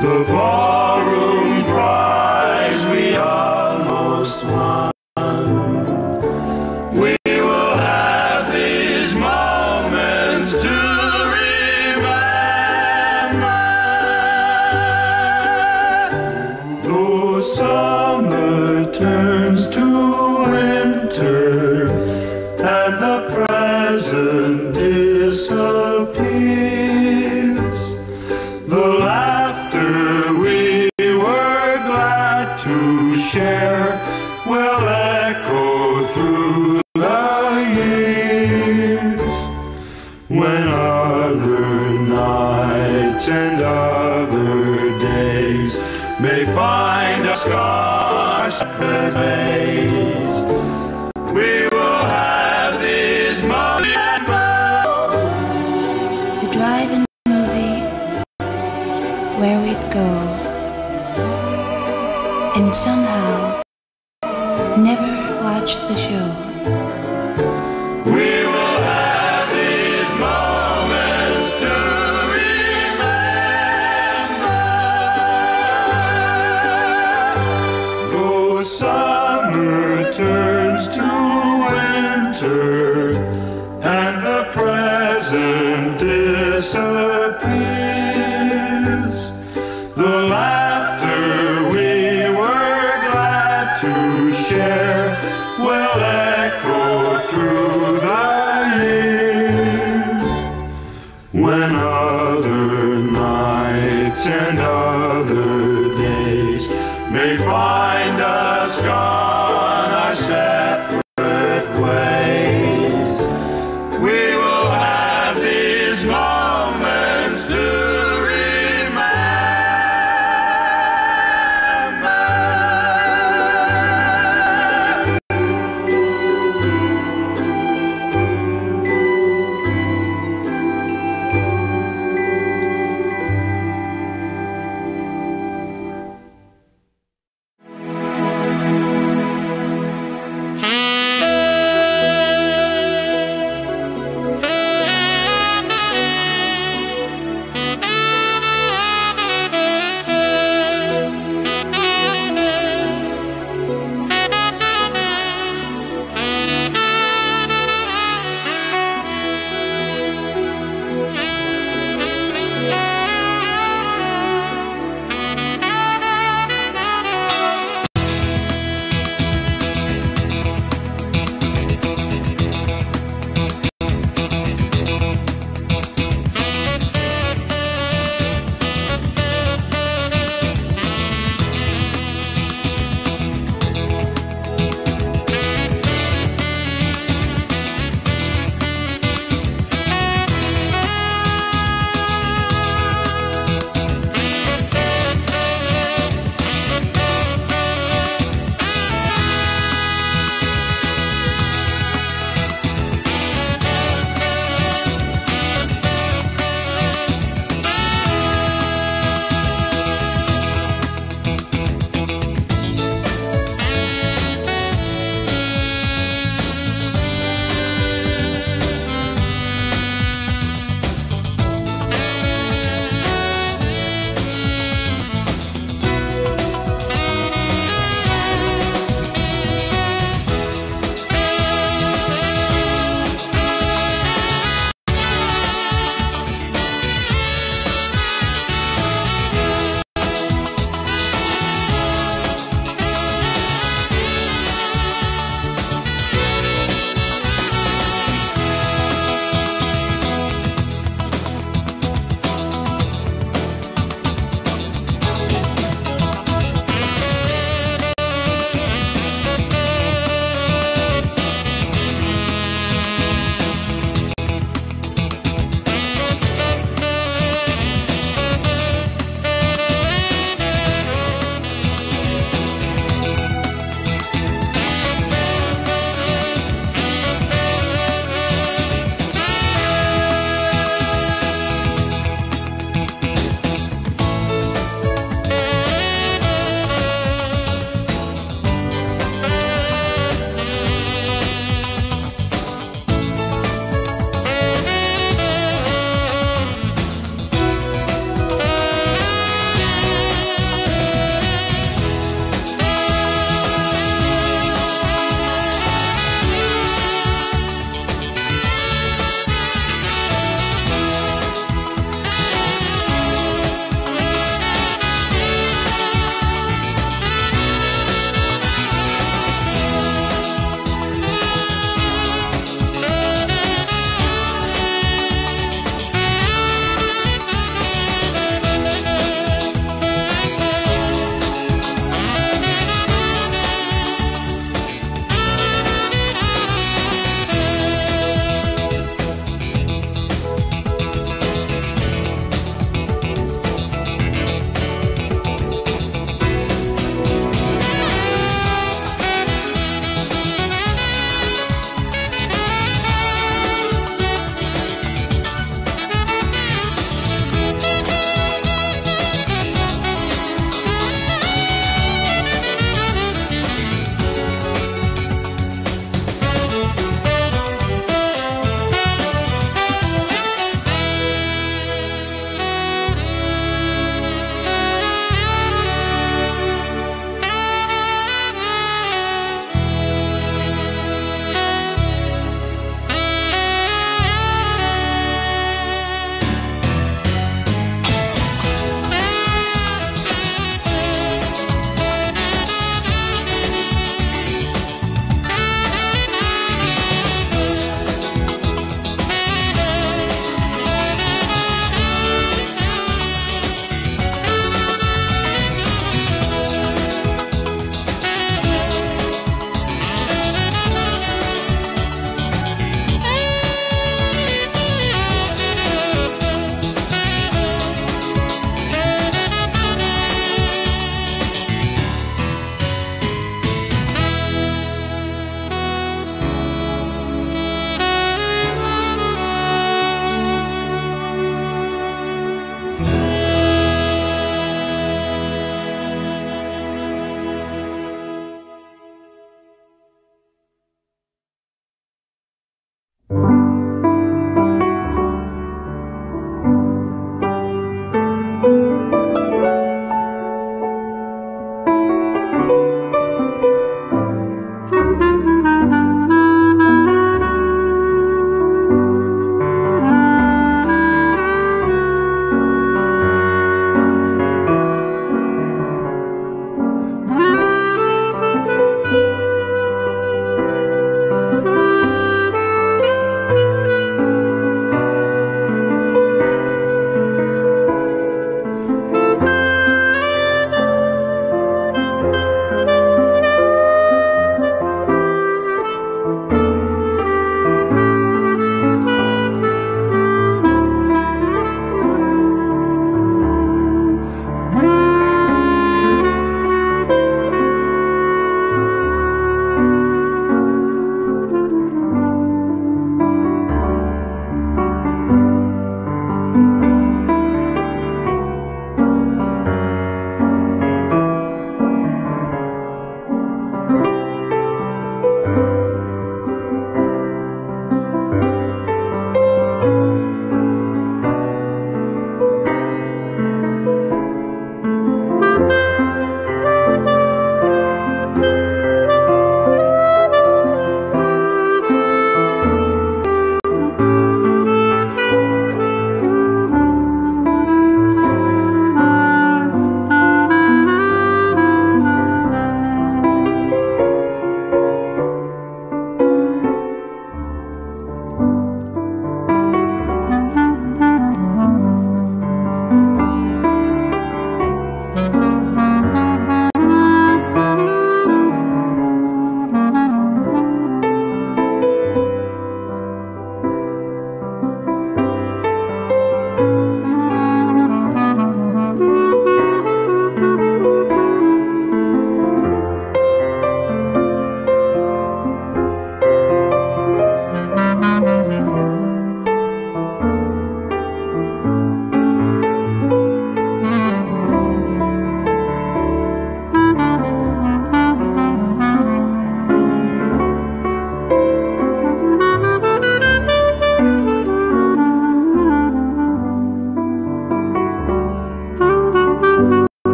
the barroom. nights and other days may find us scars that may. disappear.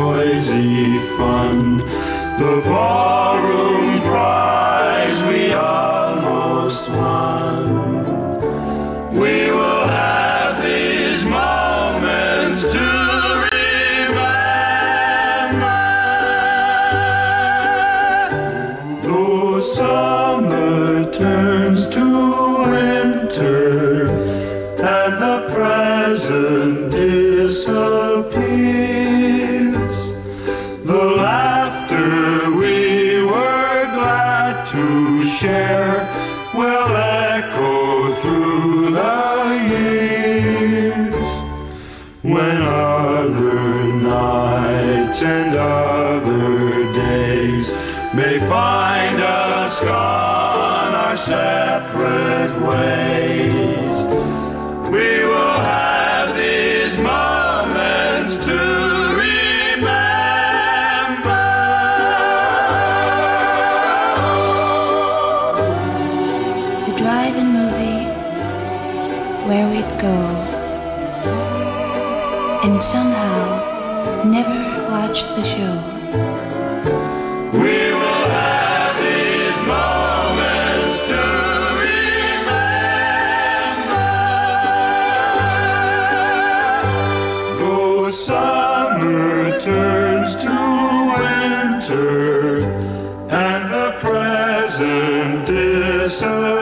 Noisy fun, the ballroom other nights and other days may find us gone our separate ways, somehow never watch the show. We will have these moments to remember. Though summer turns to winter and the present disappears,